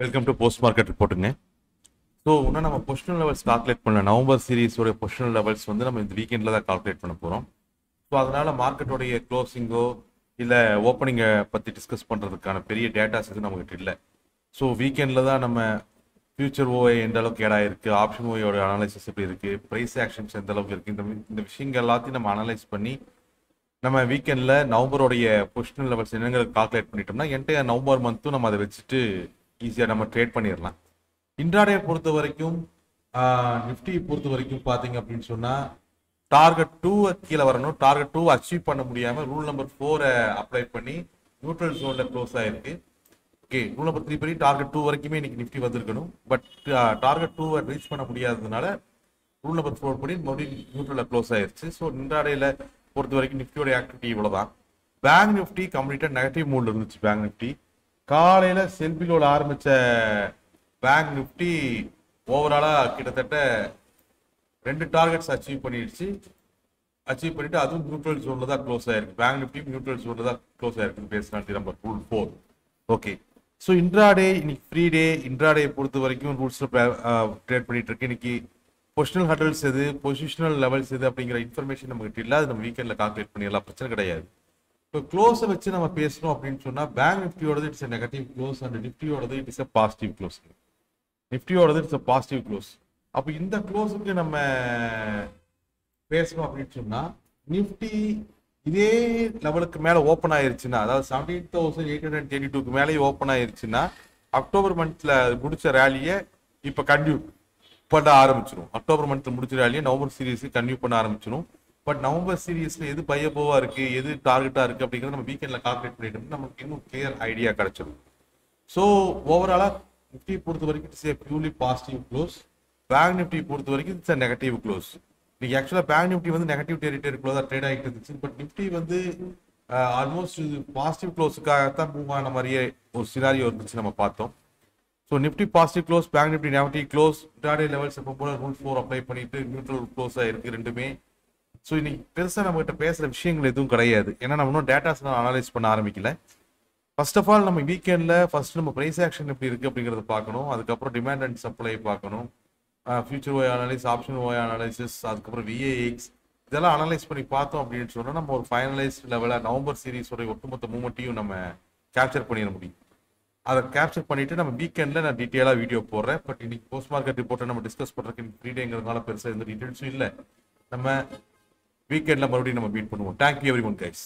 Welcome to post market ரிப்போர்ட்டுங்க so இன்னும் நம்ம பொசிஷனல் லெவல்ஸ் கால்குலேட் பண்ணல. நவம்பர் சீரிஸோட பொசிஷனல் லெவல்ஸ் வந்து நம்ம இந்த வீக்கெண்டில் தான் கால்குலேட் பண்ண போகிறோம் ஸோ அதனால் மார்க்கெட்டோடைய க்ளோசிங்கோ இல்லை ஓப்பனிங்கை பற்றி டிஸ்கஸ் பண்ணுறதுக்கான பெரிய டேட்டாஸ் எதுவும் நம்மகிட்ட இல்லை. ஸோ வீக்கெண்டில் தான் நம்ம ஃபியூச்சர் ஓஏ எந்த அளவுக்கு ஏடா இருக்குது ஆப்ஷன் ஓயோட அனலைசிஸ் எப்படி இருக்குது ப்ரைஸ் ஆக்ஷன்ஸ் எந்த அளவுக்கு இருக்குது இந்த இந்த விஷயங்கள் எல்லாத்தையும் நம்ம அனலைஸ் பண்ணி நம்ம வீக்கெண்டில் நவம்பருடைய பொசிஷனல் லெவல்ஸ் என்னங்கிறது கால்குலேட் பண்ணிட்டோம்னா என்டையர் நவம்பர் மந்த்தும் நம்ம அதை வச்சுட்டு ஈஸியாக நம்ம ட்ரேட் பண்ணிடலாம் இன்ட்ராடே பொறுத்த வரைக்கும் நிஃப்டி பொறுத்த வரைக்கும் பார்த்தீங்க அப்படின்னு சொன்னால் டார்கெட் டூ கீழே வரணும். டார்கெட் டூ அச்சீவ் பண்ண முடியாமல் ரூல் நம்பர் ஃபோரை அப்ளை பண்ணி நியூட்ரல் ஜோனில் க்ளோஸ் ஆகிருக்கு ஓகே ரூல் நம்பர் த்ரீ படி டார்கெட் டூ வரைக்குமே இன்னைக்கு நிஃப்டி வந்திருக்கணும். பட் டார்கெட் டூவை ரீச் பண்ண முடியாததுனால ரூல் நம்பர் ஃபோர் படி மறுபடியும் நியூட்ரலில் க்ளோஸ் ஆயிருச்சு. ஸோ இன்றாடையில் பொறுத்த வரைக்கும் நிஃப்டியோட ஆக்டிவிட்டி இவ்வளோதான் பேங்க் நிஃப்டி கம்ப்ளீட்டாக நெகட்டிவ் மூடில் இருந்துச்சு பேங்க் நிஃப்டி காலையில் செல்பிலோட ஆரம்பித்த பேங்க் நிஃப்டி ஓவராலாக கிட்டத்தட்ட ரெண்டு டார்கெட்ஸ் அச்சீவ் பண்ணிடுச்சு. அச்சீவ் பண்ணிட்டு அதுவும் நியூட்ரல் ஜோன்ல தான் க்ளோஸ் ஆயிருக்கு. பேங்க் நிஃப்டி நியூட்ரல் ஜோன்ல தான் க்ளோஸ் ஆயிருக்கு பேசினா number rule four okay so intraday இன்னைக்கு ஃப்ரீ டே இன்ட்ராடே பொறுத்த வரைக்கும் ரூல்ஸில் ட்ரேட் பண்ணிட்டு இருக்கு இன்னைக்கு பொசிஷனல் ஹட்டல்ஸ் எது பொசிஷனல் லெவல்ஸ் எது அப்படிங்கிற இன்ஃபர்மேஷன் நம்மகிட்ட இல்லை அது நம்ம வீக்கெண்டில் கால்குலேட் பண்ணிடலாம் பிரச்சனை கிடையாது. இப்போ க்ளோஸை வச்சு நம்ம பேசணும் அப்படின்னு சொன்னால் பேங்க் நிஃப்டியோடது it's negative close and நிஃப்டியோடது it is a positive close நிஃப்டியோடது it's a positive close அப்போ இந்த க்ளோஸுக்கு நம்ம பேசணும் அப்படின்னு சொன்னால் நிஃப்டி இதே லெவலுக்கு மேலே ஓப்பன் ஆயிருச்சுன்னா அதாவது seventeen thousand eight hundred thirty டூக்கு மேலேயே ஓப்பன் ஆயிருச்சுன்னா அக்டோபர் மந்த்ல முடிச்ச ரேலியை இப்போ கண்டினியூ பண்ண ஆரம்பிச்சிடும் அக்டோபர் மந்த்ல முடிச்ச ரேலியை நவம்பர் சீரீஸ் கண்டினியூ பண்ண ஆரம்பிச்சிடும் பட் நவம்பர் சீரியஸ்ல எது பயபோவா இருக்கு எது டார்கெட்டா இருக்கு அப்படிங்கிறத நம்ம வீக்கெண்ட்ல கால்குலேட் பண்ணிட்டு நமக்கு இன்னும் கிளியர் ஐடியா கிடைச்சிடும் ஸோ ஓவராலா நிஃப்டி பொறுத்த வரைக்கும் it's a purely positive close bank Nifty பொறுத்த வரைக்கும் இட்ஸ் நெகட்டிவ் க்ளோஸ் இன்னைக்கு ஆக்சுவலா பேங்க் நிஃப்டி வந்து நெகட்டிவ் டெரிட்டரிக்குள்ள தான் ட்ரேட் ஆகிட்டு இருந்துச்சு. பட் நிஃப்டி வந்து ஆல்மோஸ்ட் இது பாசிட்டிவ் க்ளோஸுக்காக தான் மூவ் ஆன மாதிரியே ஒரு சினாரியோ இருந்துச்சு நம்ம பார்த்தோம். So Nifty positive close bank Nifty negative close today levels எப்போ போல ரூல் ஃபோர் அப்ளை பண்ணிட்டு நியூட்ரல் க்ளோஸ் இருக்குது ரெண்டுமே. ஸோ இன்னைக்கு பெருசாக நம்மகிட்ட பேசுகிற விஷயங்கள் எதுவும் கிடையாது. ஏன்னா நம்ம இன்னும் டேட்டாஸ் அனலைஸ் பண்ண ஆரம்பிக்கல. ஃபர்ஸ்ட் ஆஃப் ஆல் நம்ம வீக்கெண்டில் ஃபர்ஸ்ட் நம்ம ப்ரைஸ் ஆக்ஷன் எப்படி இருக்குது அப்படிங்கிறத பார்க்கணும். அதுக்கப்புறம் டிமாண்ட் அண்ட் சப்ளை பார்க்கணும். ஃபியூச்சர் ஓய் அனலைஸ் ஆப்ஷன் ஓய் அனாலிசிஸ் அதுக்கப்புறம் விஏஎக்ஸ் இதெல்லாம் அனலைஸ் பண்ணி பார்த்தோம் அப்படின்னு சொன்னால் நம்ம ஒரு ஃபைனலைஸ் லெவலில் நவம்பர் சீரீஸோட ஒட்டுமொத்த மூமெண்ட்டையும் நம்ம கேப்சர் பண்ணிட முடியும். அதை கேப்சர் பண்ணிட்டு நம்ம வீக்கெண்டில் நான் டீட்டெயிலாக வீடியோ போடுறேன். பட் இன்னைக்கு போஸ்ட் மார்க்கெட் ரிப்போர்ட்டை நம்ம டிஸ்கஸ் பண்ணுறதுக்கு ஃப்ரீ டேங்கிறதுனால பெருசாக எந்த டீட்டெயில்ஸும் இல்லை. நம்ம வீக்கெண்டில் மறுபடியும் நம்ம மீட் பண்ணுவோம். Thank you every one guys